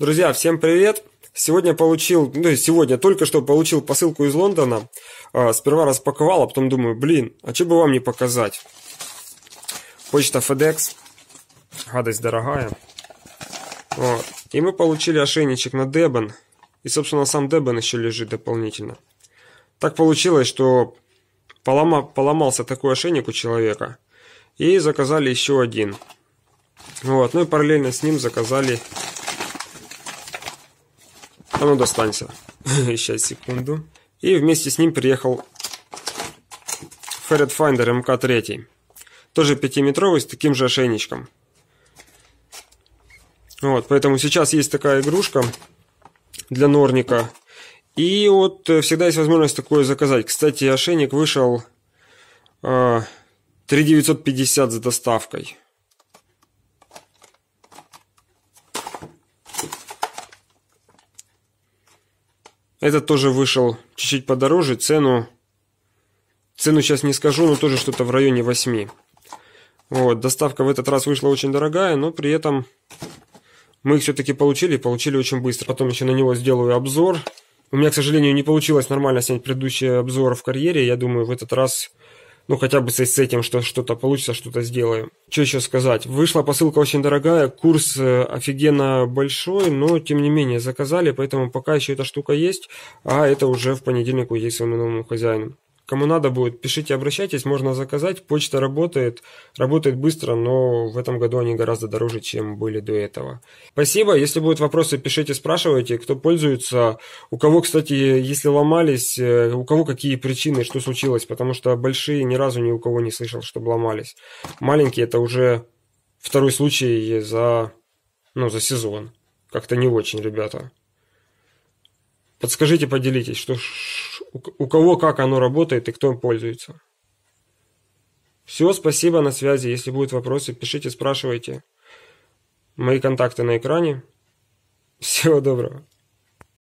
Друзья, всем привет! Сегодня получил, ну сегодня только что получил посылку из Лондона. А, сперва распаковал, а потом думаю, блин, а что бы вам не показать? Почта FedEx. Гадость дорогая. Вот. И мы получили ошейничек на Дебен. И, собственно, сам Дебен еще лежит дополнительно. Так получилось, что полома, поломался такой ошейник у человека. И заказали еще один. Вот. Ну и параллельно с ним заказали а ну достанься. Сейчас, секунду. И вместе с ним приехал Ferret Finder МК-3. Тоже 5-метровый, с таким же ошейничком. Вот, поэтому сейчас есть такая игрушка для норника. И вот э, всегда есть возможность такое заказать. Кстати, ошейник вышел э, 3950 с доставкой. Этот тоже вышел чуть-чуть подороже. Цену, цену сейчас не скажу, но тоже что-то в районе 8. Вот, доставка в этот раз вышла очень дорогая, но при этом мы их все-таки получили, получили очень быстро. Потом еще на него сделаю обзор. У меня, к сожалению, не получилось нормально снять предыдущий обзор в карьере. Я думаю, в этот раз ну, хотя бы с, этим что, что-то получится, что-то сделаю. Что еще сказать? Вышла посылка очень дорогая, курс э, офигенно большой, но, тем не менее, заказали, поэтому пока еще эта штука есть, а это уже в понедельник уйдет своему новому хозяину. Кому надо будет, пишите, обращайтесь, можно заказать. Почта работает, работает быстро, но в этом году они гораздо дороже, чем были до этого. Спасибо. Если будут вопросы, пишите, спрашивайте, кто пользуется. У кого, кстати, если ломались, э, у кого какие причины, что случилось, потому что большие ни разу ни у кого не слышал, чтобы ломались. Маленькие это уже второй случай за, ну, за сезон. Как-то не очень, ребята. Подскажите, поделитесь, что у кого как оно работает и кто им пользуется. Все, спасибо, на связи. Если будут вопросы, пишите, спрашивайте. Мои контакты на экране. Всего доброго.